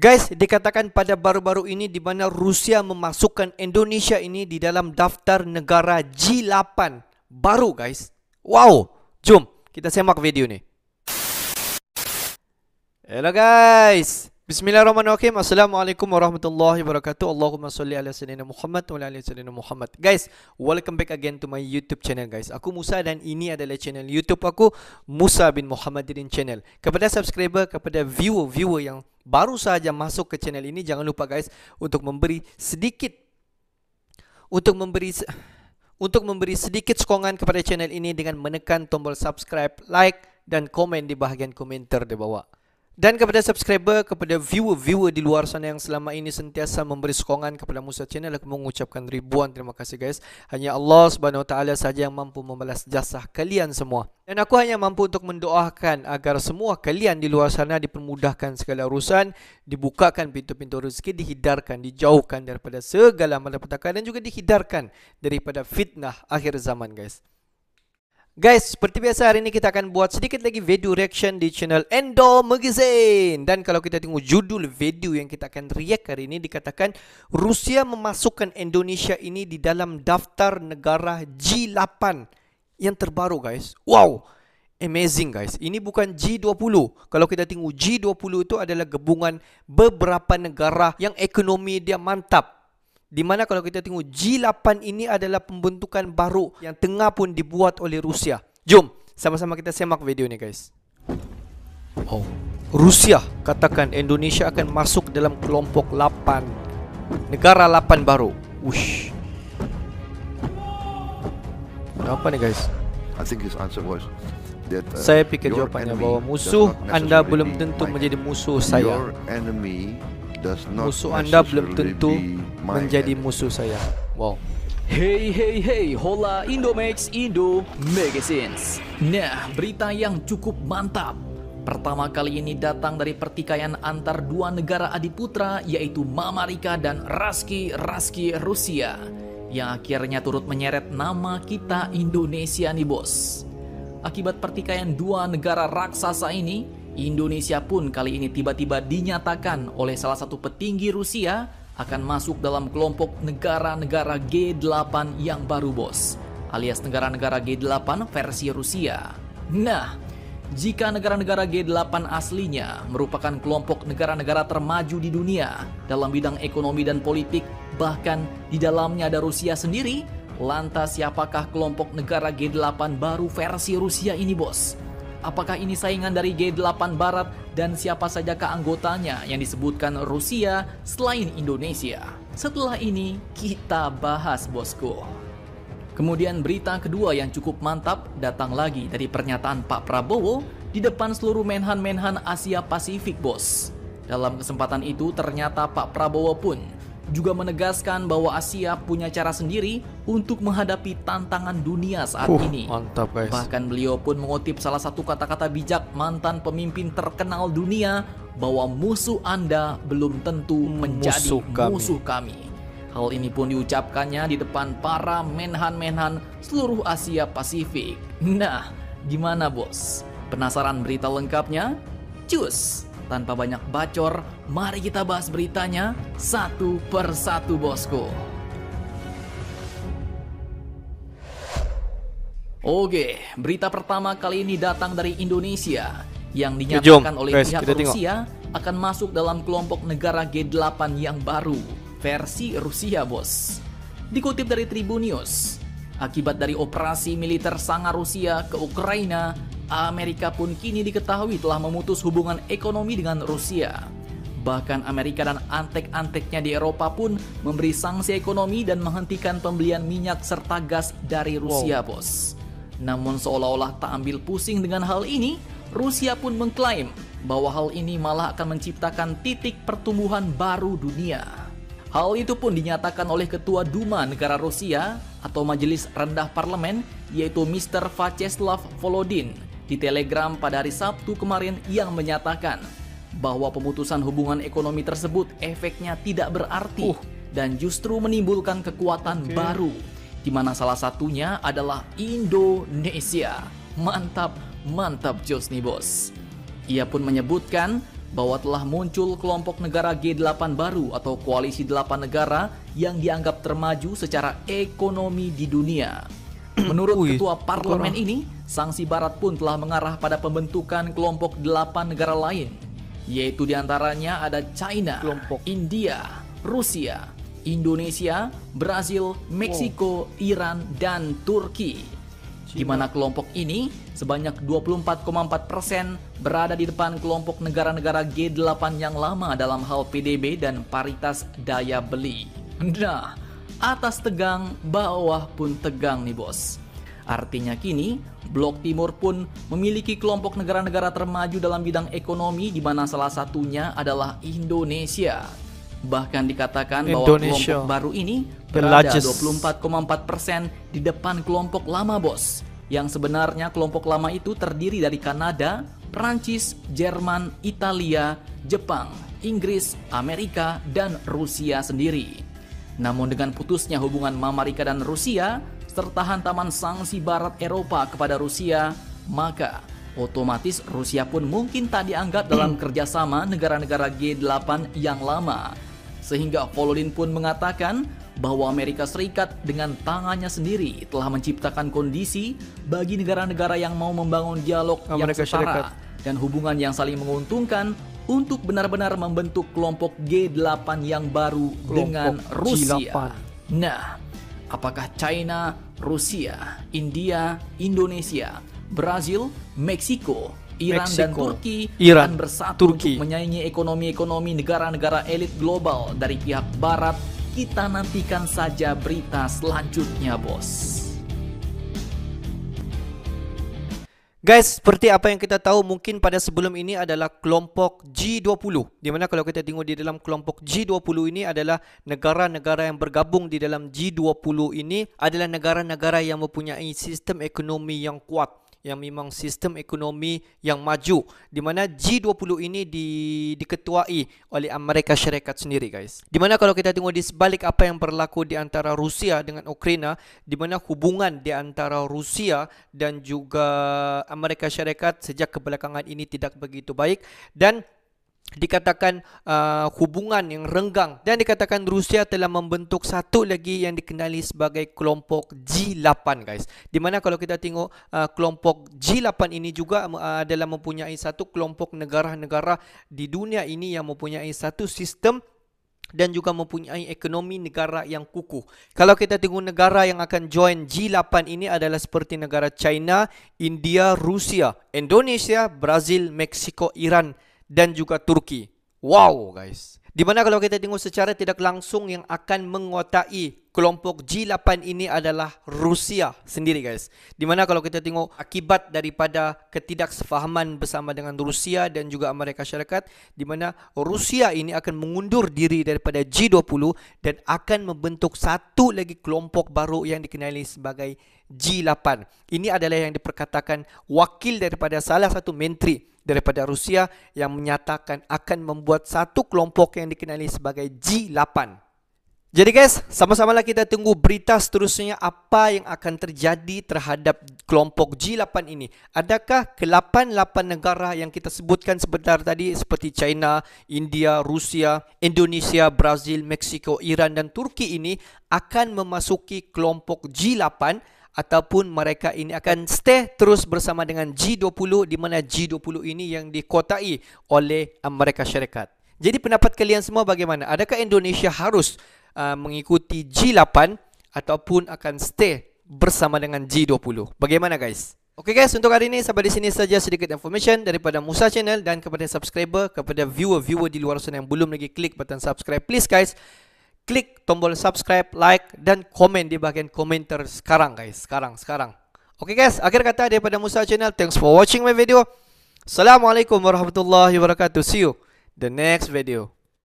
Guys, dikatakan pada baru-baru ini di mana Rusia memasukkan Indonesia ini di dalam daftar negara G8 baru guys. Wow, jom kita semak video ni. Hello guys. Bismillahirrahmanirrahim. Assalamualaikum warahmatullahi wabarakatuh. Allahumma salli ala sayyidina Muhammad wa ala sayyidina Muhammad. Guys, welcome back again to my YouTube channel guys. Aku Musa dan ini adalah channel YouTube aku Musa bin Muhammadin channel. Kepada subscriber, kepada viewer-viewer yang baru saja masuk ke channel ini, jangan lupa guys untuk memberi sedikit untuk memberi untuk memberi sedikit sokongan kepada channel ini dengan menekan tombol subscribe, like dan komen di bahagian komentar di bawah. Dan kepada subscriber, kepada viewer-viewer di luar sana yang selama ini sentiasa memberi sokongan kepada Musa Channel, aku mengucapkan ribuan terima kasih guys. Hanya Allah Subhanahu Wa Taala saja yang mampu membalas jasa kalian semua. Dan aku hanya mampu untuk mendoakan agar semua kalian di luar sana dipermudahkan segala urusan, dibukakan pintu-pintu rezeki, dihidarkan, dijauhkan daripada segala malapetaka dan juga dihidarkan daripada fitnah akhir zaman guys. Guys, seperti biasa hari ini kita akan buat sedikit lagi video reaction di channel Endo Magazine. Dan kalau kita tengok judul video yang kita akan react hari ini dikatakan Rusia memasukkan Indonesia ini di dalam daftar negara G8 yang terbaru guys. Wow, amazing guys. Ini bukan G20. Kalau kita tengok G20 itu adalah gabungan beberapa negara yang ekonomi dia mantap. Di mana kalau kita tengok G8 ini adalah pembentukan baru yang tengah pun dibuat oleh Rusia. Jom sama-sama kita semak video ni guys. Oh, Rusia katakan Indonesia akan masuk dalam kelompok 8 negara 8 baru. Wush. Apa ni guys? I think his answer was that uh, Saya fikir jawapannya bahawa musuh anda belum be tentu menjadi musuh saya. Your enemy Musuh anda belum tentu menjadi musuh saya. Wow. Hey hey hey, hola Indomax Indo Magazines. Nah, berita yang cukup mantap. Pertama kali ini datang dari pertikaian antar dua negara adiputra yaitu Mamarika dan Raski Raski Rusia yang akhirnya turut menyeret nama kita Indonesia nih bos. Akibat pertikaian dua negara raksasa ini, Indonesia pun kali ini tiba-tiba dinyatakan oleh salah satu petinggi Rusia akan masuk dalam kelompok negara-negara G8 yang baru bos, alias negara-negara G8 versi Rusia. Nah, jika negara-negara G8 aslinya merupakan kelompok negara-negara termaju di dunia dalam bidang ekonomi dan politik, bahkan di dalamnya ada Rusia sendiri, lantas siapakah kelompok negara G8 baru versi Rusia ini bos? Apakah ini saingan dari G8 Barat dan siapa sajakah anggotanya yang disebutkan Rusia selain Indonesia? Setelah ini kita bahas bosku. Kemudian berita kedua yang cukup mantap datang lagi dari pernyataan Pak Prabowo di depan seluruh menhan-menhan Asia Pasifik bos. Dalam kesempatan itu ternyata Pak Prabowo pun juga menegaskan bahwa Asia punya cara sendiri untuk menghadapi tantangan dunia saat Uh, ini. mantap guys. Bahkan beliau pun mengutip salah satu kata-kata bijak mantan pemimpin terkenal dunia bahwa musuh Anda belum tentu menjadi Musuh kami. musuh kami. Hal ini pun diucapkannya di depan para menhan-menhan seluruh Asia Pasifik. Nah, gimana bos? Penasaran berita lengkapnya? Cus! Tanpa banyak bacor, mari kita bahas beritanya satu per satu bosku. Oke, berita pertama kali ini datang dari Indonesia yang dinyatakan jom, oleh guys, pihak kita tengok. Rusia akan masuk dalam kelompok negara G8 yang baru versi Rusia, bos. Dikutip dari Tribun News, akibat dari operasi militer sangar Rusia ke Ukraina, Amerika pun kini diketahui telah memutus hubungan ekonomi dengan Rusia. Bahkan Amerika dan antek-anteknya di Eropa pun memberi sanksi ekonomi dan menghentikan pembelian minyak serta gas dari Rusia, bos. Namun seolah-olah tak ambil pusing dengan hal ini, Rusia pun mengklaim bahwa hal ini malah akan menciptakan titik pertumbuhan baru dunia. Hal itu pun dinyatakan oleh Ketua Duma negara Rusia atau Majelis Rendah Parlemen yaitu Mr. Vyacheslav Volodin di Telegram pada hari Sabtu kemarin yang menyatakan bahwa pemutusan hubungan ekonomi tersebut efeknya tidak berarti Uh. dan justru menimbulkan kekuatan baru di mana salah satunya adalah Indonesia. Mantap, mantap Jos nih bos. Ia pun menyebutkan bahwa telah muncul kelompok negara G8 baru atau koalisi 8 negara yang dianggap termaju secara ekonomi di dunia. Menurut Ui, ketua parlemen negara. ini, sanksi barat pun telah mengarah pada pembentukan kelompok 8 negara lain, yaitu di antaranya ada China, Kelompok. India, Rusia, Indonesia, Brazil, Meksiko, Iran, dan Turki. Di mana kelompok ini sebanyak 24,4 persen berada di depan kelompok negara-negara G8 yang lama dalam hal PDB dan paritas daya beli. Nah, atas tegang, bawah pun tegang nih bos. Artinya kini, Blok Timur pun memiliki kelompok negara-negara termaju dalam bidang ekonomi di mana salah satunya adalah Indonesia. Bahkan dikatakan bahwa Indonesia. kelompok baru ini berada largest. 24,4 persen di depan kelompok lama bos. Yang sebenarnya kelompok lama itu terdiri dari Kanada, Prancis, Jerman, Italia, Jepang, Inggris, Amerika, dan Rusia sendiri. Namun dengan putusnya hubungan Amerika dan Rusia, serta hantaman sanksi barat Eropa kepada Rusia, maka otomatis Rusia pun mungkin tak dianggap dalam kerjasama negara-negara G8 yang lama. Sehingga Volodin pun mengatakan bahwa Amerika Serikat dengan tangannya sendiri telah menciptakan kondisi bagi negara-negara yang mau membangun dialog Amerika yang setara Serikat. dan hubungan yang saling menguntungkan untuk benar-benar membentuk kelompok G8 yang baru Kelompok dengan Rusia. G8. Nah, apakah China, Rusia, India, Indonesia, Brazil, Meksiko, Iran dan Meksiko, Turki Iran, akan bersatu Turki. untuk menyaingi ekonomi-ekonomi negara-negara elit global dari pihak barat? Kita nantikan saja berita selanjutnya, Bos. Guys, seperti apa yang kita tahu mungkin pada sebelum ini adalah kelompok G20. Di mana kalau kita tengok di dalam kelompok G20 ini adalah negara-negara yang bergabung di dalam G20 ini adalah negara-negara yang mempunyai sistem ekonomi yang kuat yang memang sistem ekonomi yang maju di mana G20 ini di, diketuai oleh Amerika Syarikat sendiri guys. Di mana kalau kita tengok di sebalik apa yang berlaku di antara Rusia dengan Ukraina di mana hubungan di antara Rusia dan juga Amerika Syarikat sejak kebelakangan ini tidak begitu baik dan dikatakan uh, hubungan yang renggang dan dikatakan Rusia telah membentuk satu lagi yang dikenali sebagai kelompok G8 guys. Di mana kalau kita tengok uh, kelompok G8 ini juga uh, adalah mempunyai satu kelompok negara-negara di dunia ini yang mempunyai satu sistem dan juga mempunyai ekonomi negara yang kukuh. Kalau kita tengok negara yang akan join G8 ini adalah seperti negara China, India, Rusia, Indonesia, Brazil, Meksiko, Iran dan juga Turki. Wow guys. Di mana kalau kita tengok secara tidak langsung yang akan menguatai kelompok G8 ini adalah Rusia sendiri guys. Di mana kalau kita tengok akibat daripada ketidaksefahaman bersama dengan Rusia dan juga Amerika Syarikat di mana Rusia ini akan mengundur diri daripada G20 dan akan membentuk satu lagi kelompok baru yang dikenali sebagai G8. Ini adalah yang diperkatakan wakil daripada salah satu menteri daripada Rusia yang menyatakan akan membuat satu kelompok yang dikenali sebagai G8. Jadi guys, sama-samalah kita tunggu berita seterusnya apa yang akan terjadi terhadap kelompok G8 ini. Adakah ke-8-8 negara yang kita sebutkan sebentar tadi seperti China, India, Rusia, Indonesia, Brazil, Meksiko, Iran dan Turki ini akan memasuki kelompok G8 ataupun mereka ini akan stay terus bersama dengan G20 di mana G20 ini yang dikotai oleh Amerika Syarikat. Jadi pendapat kalian semua bagaimana? Adakah Indonesia harus uh, mengikuti G8 ataupun akan stay bersama dengan G20? Bagaimana guys? Okay guys, untuk hari ini sampai di sini saja sedikit information daripada Musa Channel dan kepada subscriber, kepada viewer-viewer di luar sana yang belum lagi klik button subscribe, please guys klik tombol subscribe, like dan komen di bahagian komentar sekarang guys. Sekarang, sekarang. Okay guys, akhir kata daripada Musa Channel. Thanks for watching my video. Assalamualaikum warahmatullahi wabarakatuh. See you the next video.